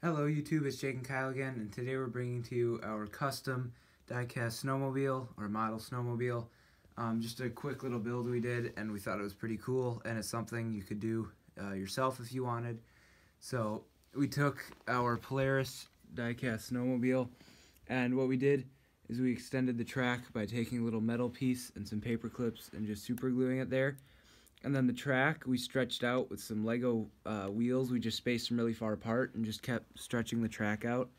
Hello YouTube, it's Jake and Kyle again, and today we're bringing to you our custom diecast snowmobile, or model snowmobile. Um, just a quick little build we did, and we thought it was pretty cool, and it's something you could do uh, yourself if you wanted. So we took our Polaris diecast snowmobile, and what we did is we extended the track by taking a little metal piece and some paper clips and just super gluing it there. And then the track we stretched out with some Lego uh, wheels. We just spaced them really far apart and just kept stretching the track out.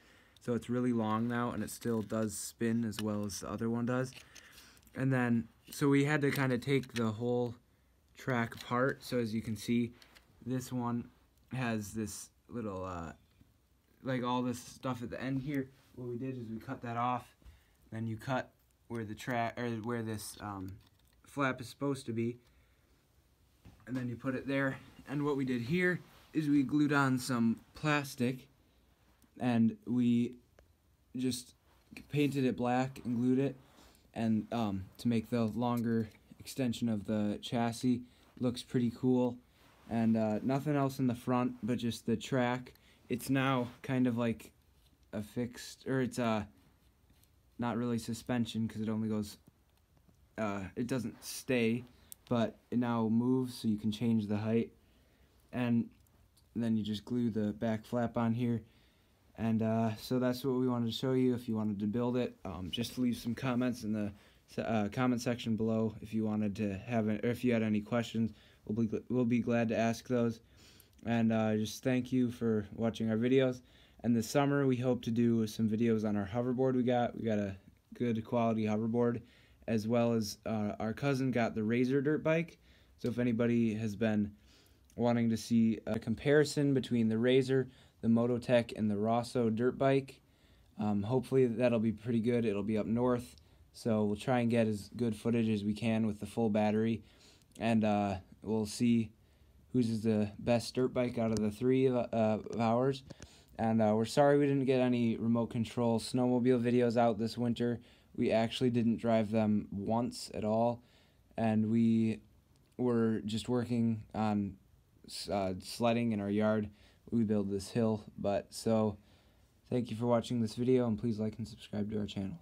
So it's really long now and it still does spin as well as the other one does. And then, so we had to kind of take the whole track apart. So as you can see, this one has this little, uh, like all this stuff at the end here. What we did is we cut that off. Then you cut where the track, or where this um, flap is supposed to be and then you put it there. And what we did here is we glued on some plastic and we just painted it black and glued it. And um, to make the longer extension of the chassis looks pretty cool. And uh, nothing else in the front but just the track. It's now kind of like a fixed or it's uh not really suspension because it only goes uh, it doesn't stay but it now moves so you can change the height. And then you just glue the back flap on here. And uh, so that's what we wanted to show you. If you wanted to build it um, just leave some comments in the uh, comment section below if you wanted to have it or if you had any questions. We'll be, we'll be glad to ask those. And uh, just thank you for watching our videos. And this summer we hope to do some videos on our hoverboard we got. We got a good quality hoverboard as well as uh, our cousin got the Razor dirt bike. So if anybody has been wanting to see a comparison between the Razor, the MotoTec, and the Rosso dirt bike, um, hopefully that'll be pretty good. It'll be up north, so we'll try and get as good footage as we can with the full battery, and uh, we'll see whose is the best dirt bike out of the three of, uh, of ours. And uh, we're sorry we didn't get any remote control snowmobile videos out this winter. We actually didn't drive them once at all, and we were just working on uh, sledding in our yard. We built this hill, but so thank you for watching this video, and please like and subscribe to our channel.